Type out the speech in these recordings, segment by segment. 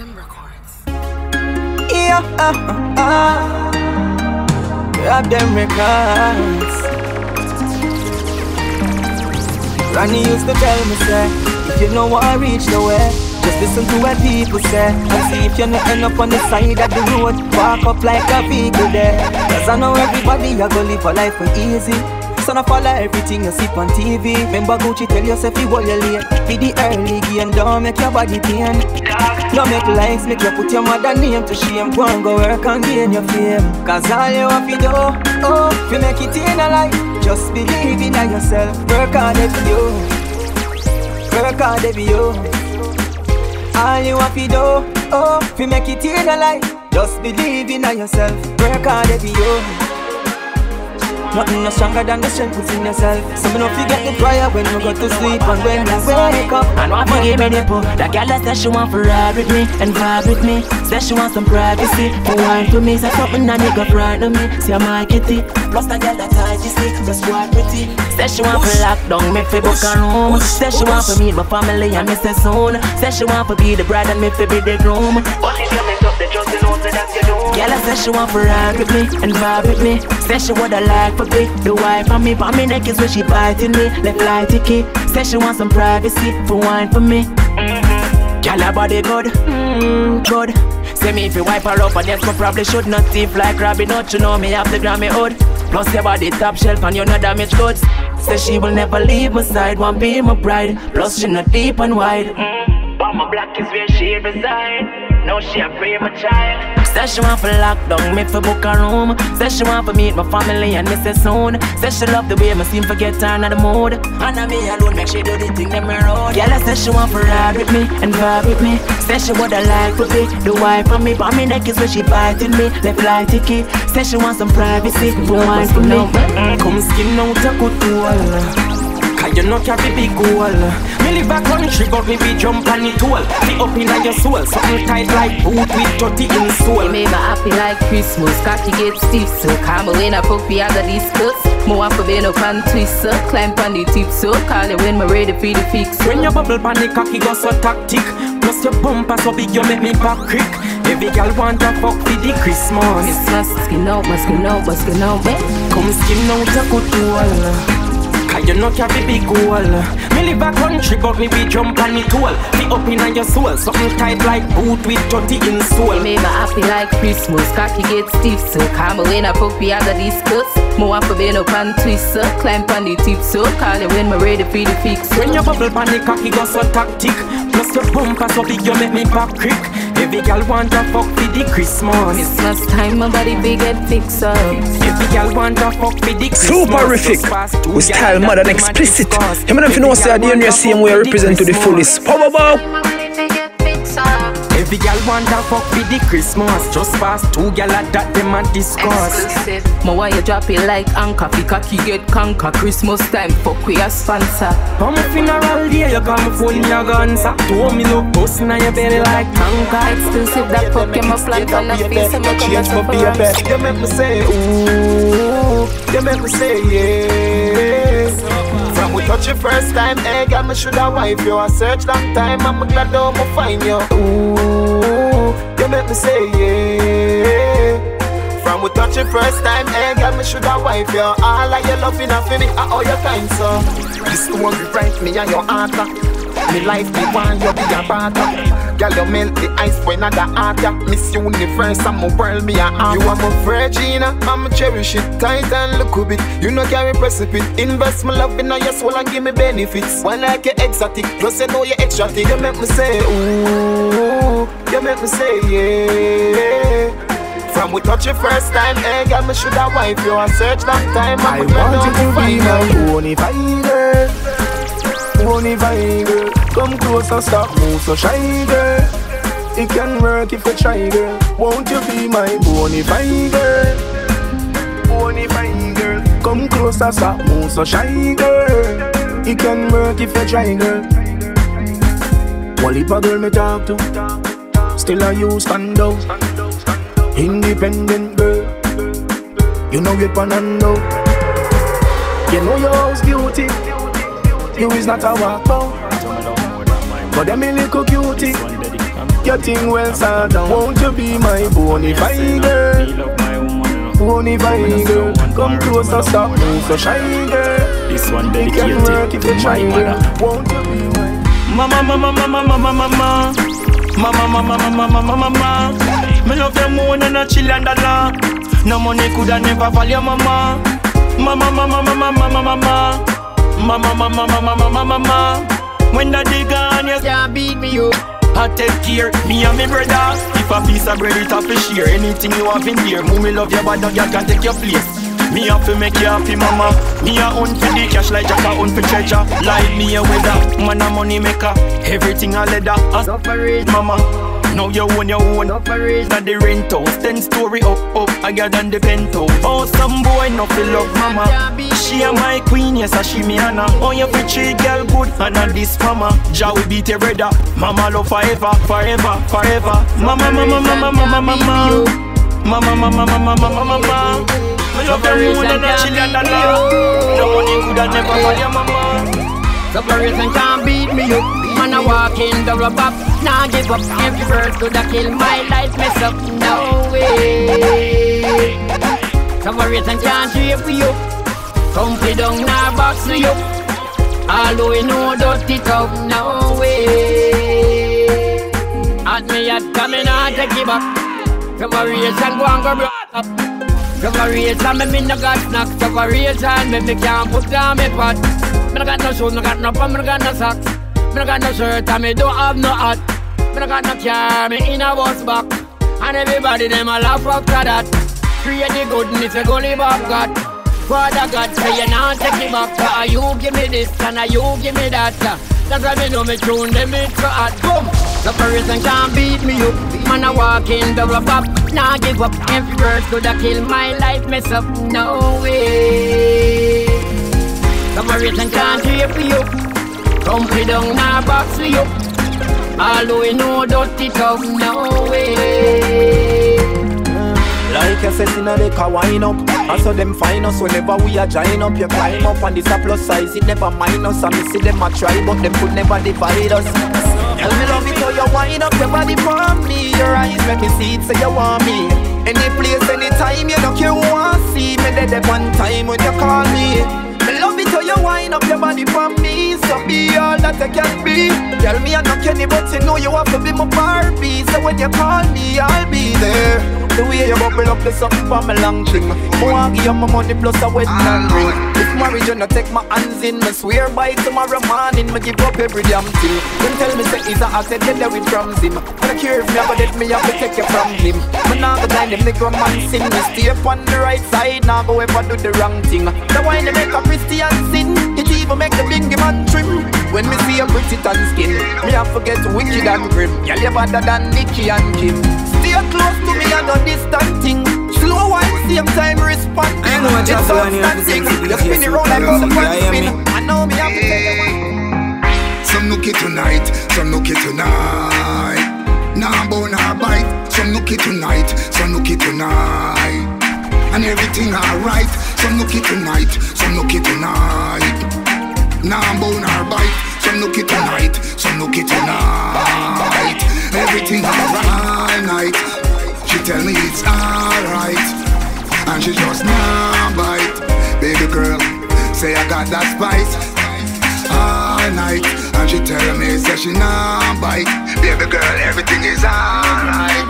Them records. Yeah, uh, uh, uh. Grab them records. Ronnie used to tell me, say, if you know what I reach way, just listen to what people say and see if you're not end up on the side of the road. Walk up like a vehicle there. Cause I know everybody you gonna live a life for easy. So no follow everything you see on TV. Remember Gucci tell yourself you hold your late. Be the early game, don't make your body pain. Don't make likes, make you put your mother name to shame. Go and go work and gain your fame. Cause all you have to do, oh, if you make it in a life, just believe in yourself. Work hard every you. Work hard every you. All you have to do, oh, if you make it in a life, just believe in yourself. Work hard every you. Nothing no stronger than the strength within yourself. So me no forget the prayer when you go to sleep and when we wake up. And what for give me the That girl that said she want to ride with me And vibe with me. Said she want some privacy. For wine to me Say something that nigga frighten me. See I'm my kitty Plus that girl that tight you see Just quite pretty Said she want to lock down me fi book a room. Said she want to meet my family and me say soon. Said she want to be the bride and me fi be the groom. But if you mess up the just you Girl I said she want to ride with me And vibe with me Said she woulda like for me The wife on me But me neck is where she biting me Left flight ticket Said she want some privacy For wine for me Girl, her body good, mm, good. Say me if you wipe her up, and yes, me probably should not thief like Robin Hood. You know me have the Grammy hood. Plus your body top shelf and you no damage goods. Say she will never leave my side, want be my bride. Plus she not deep and wide. Mm, but my black is where she reside. No, she a pray my child. Say she want for lock down, me for book a room. Say she want for meet my family and me say soon. Say she love the way me seem forget her in the mood. And I me alone make she do the thing them me road. I say she want for ride with me and vibe with me. Say she woulda like to be the wife of me, but me neck is where she biting me. Left flight ticket. Say she want some privacy, for wine for me. Come skin out a good tool. Cause you not carry big goal Me live a country but me be jump on it all Me up inna your soul Something tight like boot with 30 in soul me happy like Christmas. Cocky get stiff so Come when I puppy out of these cuts More want to bend up and twist so Climb on the tip so Call you when me ready for the fix. So. When your bubble panic cocky go so tactic. Plus your bumper so big you make me back quick. Every girl want a fuck for the Christmas. Christmas skin out, my skin out, my skin out, man Come skin out a good tool Cause you not carry big goal Me live a country but me be jump on it all Be up inna your soul Something tight like boot with 30 in You soul make me happy like Christmas. Cocky get stiff so Come when I puppy out of these More want to bend up and twist so Climb on the tip so Call you when me ready for the fix. When your bubble panic cocky go so tactic Plus your bumper so big you make me back quick Every girl want a fuck for the Christmas Christmas time my body big get fix up Every girl want a fuck for the Christmas Suparific. Just pass We style girl mad and that them a explicit. discuss. You know if you know say the the same way I represent to the fullest. Power bow. Every girl want a fuck for the Christmas. Just pass two girl that them a discuss. Xclusive. More why you drop it like anchor. Fi cocky get conquer. Christmas time fuck with your sponsor. For my funeral day, you got me phone in your guns Up to me look bust in your belly like tanker Xclusive that fuck him up like on the face And me come and suffer from You make me say ooh, you make me say yeah. From we touch you first time, hey, girl, me shoulda wife you. I search long time, I'm glad now me find you. Ooh, you make me say yeah. From we touch you first time, hey, girl, me shoulda wife you. All of your love enough for me, I owe oh. you time, so. This one be right, me and your heart. Ah. Me life, me one, you be a partner. Ah. Girl, you melt the ice when I got heart ya. Miss Universe, I'm a world, me a heart. You are my virgin, ah. I'm a cherish it tight and look a bit. You know carry precipice. Invest my love in your soul and give me benefits. One like you exotic, plus you know you extra thing. You make me say ooh, you make me say yeah. From we touch you first time, hey girl, me shoulda wife you. I search long time, I want you to be my only girl Only girl Come close closer, stop, move so shy girl It can work if you try girl. Won't you be my bonafide girl Bonafide girl Come close closer, stop, move so shy girl It can work if you try girl. Of girl me talk to Still a you stand out Independent girl You know it pan and out You know your house beauty You is not a walkabout But them a little cutie. Your thing well sat down. Won't you be my bonafide girl? Bonafide girl. Come closer, stop move so shy girl. This one dedicated to my mother. Won't you be my Mama, mama, mama, mama, mama. Mama, mama, mama, mama, mama. Me love you more than a chill dollar. No money coulda never value mama. Mama, mama, mama, mama, mama. Mama, mama, mama, mama, mama. When the day gone, you can't beat me up. I take care, me and me brother. If a piece of bread it have to share, anything you have in there, mommy love your body, you can take your place. Me have to make you happy, mama. Me a hunt for the cash like Jack a hunt for treasure. Like me a weather, man a money maker. Everything a leather, a separate, mama. Now you own your own. Operation Not the rent house Ten story up, up Higher than the penthouse. Oh, some boy no feel love mama. She a my queen, yes, a she me Anna. Oh, you fi treat girl good And a this mama. Jah will beat your brother Mama love forever, forever, forever. Mama, mama, mama, mama, mama Mama, mama, mama, mama, mama, mama Me love you more than a chillion dollar No money coulda never buy your mama Separation can't beat me up. Man, I walk in the rub up. Nah, give up. Every verse could have kill my life, mess up. No way. Separation can't shape me up. Play down, nah, box me up. Although we know dirty talk, no way. At me, at coming out to give up. Separation go and go break up. Separation, me me no got knock. Separation, me me can't put down me pot. Me no got no shoes, no got no pump, me no got no socks. Me no got no shirt, and me don't have no hat. Me no got no car, me in a bus back. And everybody them a laugh after that. Create the goodness, you go live up God. Father God say you not take it back. Uh, you give me this and you give me that. That's why me know me tune them it so hot. Boom. Separation can't beat me up. Man I walk in rub up, nah give up. Every verse coulda kill my life, mess up. No way. Separation can't shape me up. Come play down, nah box me up. Although we know dirty talk, no way. Like I said in a liquor wine up And so them find us whenever we are join up You climb up and this a plus size It never minus And me see them a try But them could never divide us Tell me love it how you wind up your body for me. Your eyes make me see it say you want me. Any place, anytime you look you want see Me. Dead at one time when you call me. Me love it how you wind up your body for me. So be all that I can be. Tell me I'm not Kenny but you know you have to be my Barbie. So when you call me I'll be there. The way you bubble up the something for my long I want give you my money plus a wedding ring marriage you not take my hands in Me swear by tomorrow morning Me give up every damn thing. Don't tell me say he's a asset Get away from him When I care if me ever dead Me have to take you from him. Me nah go blind them nigga man sin. Me stay on the right side Nah go ever do the wrong thing. The why they make a Christian sin It even make the bingy man trim. When me see a pretty tan skin Me have to get wicked and grim. Girl you better than Nicky and Kim? Stay close to me and no distant thing. Slow wine, same time respond. I know what it's you're doing, you're outstanding. You spin it round like BTS, a you hear spin. me? I know me have to tell you one. Some nookie tonight, some nookie tonight. Nah bone or bite, some nookie tonight, some nookie tonight. And everything alright, some nookie tonight, some nookie tonight. Nah bone or bite, some nookie tonight, some nookie tonight. Everything alright. Tell me it's alright, and she just nah bite. Baby girl, say I got that spice. All night. And she tell me, say she nah bite. Baby girl, everything is alright.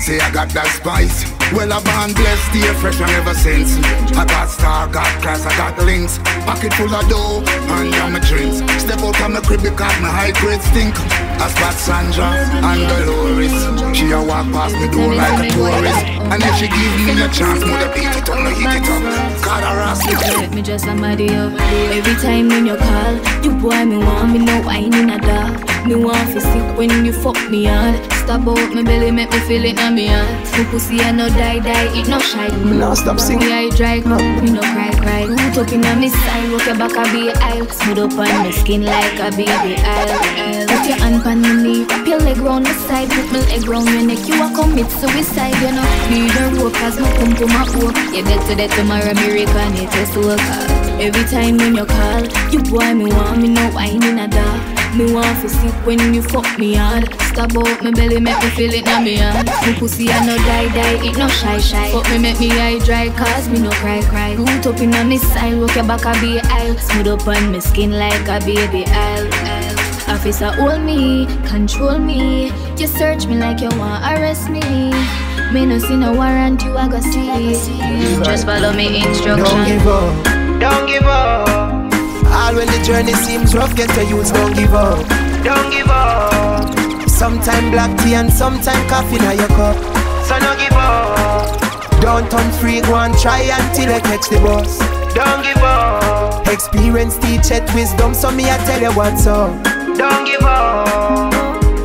Say I got that spice Well, I born blessed, stay fresh and ever since. I got star, got class, I got links. Pocket full of dough, and down my drinks. Step out of my crib because my high grade stink. I spot Sandra and Dolores. She a walk past me door like a tourist. And if she give me a chance, mother beat it up, no hit it up. Call her ass, Let me just somebody up. Every time when you call You boy me want me no wine in a dog Me want to sick when you fuck me hard. Stop out my belly make me feel it on me heart. Me pussy I no die die it no shy Me nah stop sing. Me I dry up me no cry cry. Root up inna me side? Rock your back a be aisle Smooth up on me skin like a baby aisle Put your hand on me knee Wrap your leg round my side. Put my leg round your neck You a commit suicide You know. Need a rope Cause my pump pum a poke You dead to dead tomorrow Me reckon it is so Every time when you call You boy me want me no wine in a dog Me want to sleep when you fuck me hard. Stab out my belly, make me feel it now me hand. Me pussy I no die die, it no shy shy. Fuck me make me eye dry, cause me no cry cry. Root up in on me side, work your back a be aisle. Smooth up on me skin like a baby aisle. Officer hold me, control me. You search me like you want arrest me. Me no see no warrant, you a go see. Just follow me instructions. Don't give up, don't give up. All when the journey seems rough, get the youths, don't give up. Don't give up. Sometime black tea and sometime coffee in your cup. So don't give up. Don't turn free, go and try until I catch the bus. Don't give up. Experience teach it wisdom, so me I tell you what's up. Don't give up.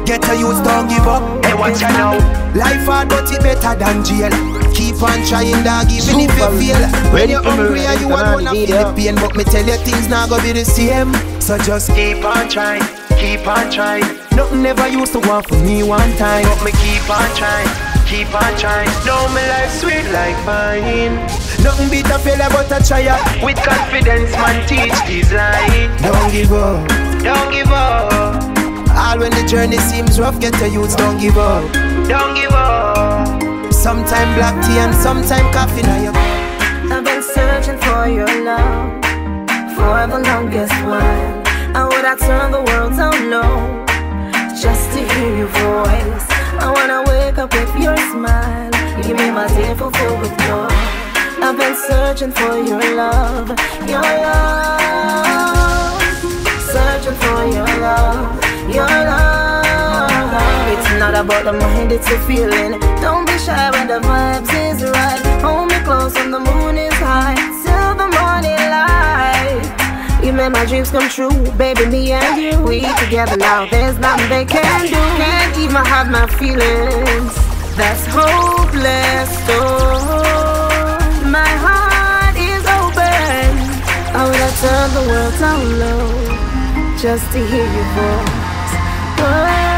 Get a youth, don't give up. Hey, watch out now. Life hard, but it better than jail. Keep on trying, dog, even if you fail. When you're hungry, you alone, I feel the pain. But me tell you, things not gonna be the same. So just keep on trying, keep on trying. Nothing never used to want for me one time. But me keep on trying, keep on trying. Know me life sweet like wine. Nothing beat a failure but a try With confidence, man, teach these lines. Don't give up, don't give up. All when the journey seems rough, get the youths, don't give up. Don't give up. Sometime black tea and sometime coffee now you I've been searching for your love for the longest while. I would I turn the world down low just to hear your voice. I wanna wake up with your smile. You give me my day fulfilled with joy. I've been searching for your love, your love. Searching for your love, your love. It's not about the mind, it's a feeling. Don't be shy when the vibes is right. Hold me close when the moon is high. Till the morning light. You made my dreams come true, baby. Me and you, we together now. There's nothing they can do. Can't even hide my feelings. That's hopeless. Oh, my heart is open. I would have turned the world down low just to hear your voice. Oh,